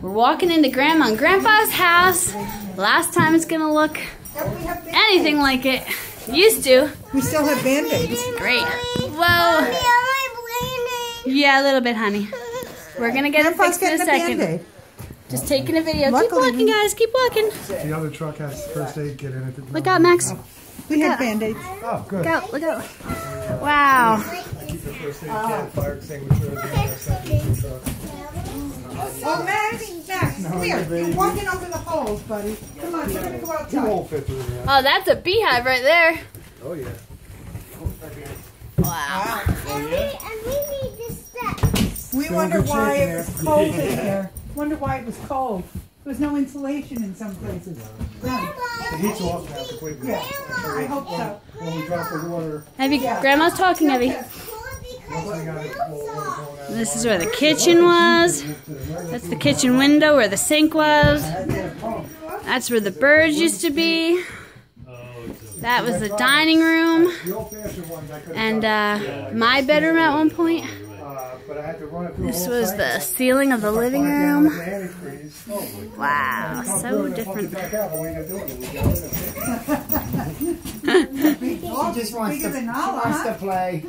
We're walking into Grandma and Grandpa's house. Last time it's gonna look anything like it used to. We still have band-aids. Great. Well, yeah, a little bit, honey. We're gonna get it Grandpa's fixed in a getting a second. Just taking a video. Keep walking, guys. Keep walking. The other truck has first aid kit in it. Look out, Max. We have band-aids. Oh, good. Look out. Look out. Wow. Keep the first aid kit, fire extinguisher, the other second in the truck. Oh, Max, Max, come here. You're walking over the holes, buddy. Come on, we're gonna go You won't fit through there. Oh, that's a beehive right there. Oh, yeah. Wow. And we and we need Still wonder good shape why it was cold in there. Wonder why it was cold. There was no insulation in some places. None. The heat's off now completely. I hope so. When we drop the water, Evie, Grandma's talking, Evie. This is where the kitchen was. That's the kitchen window where the sink was. That's where the birds used to be. That was the dining room. And uh, my bedroom at one point. This was the ceiling of the living room. Wow, so different. just wants to, wants to play.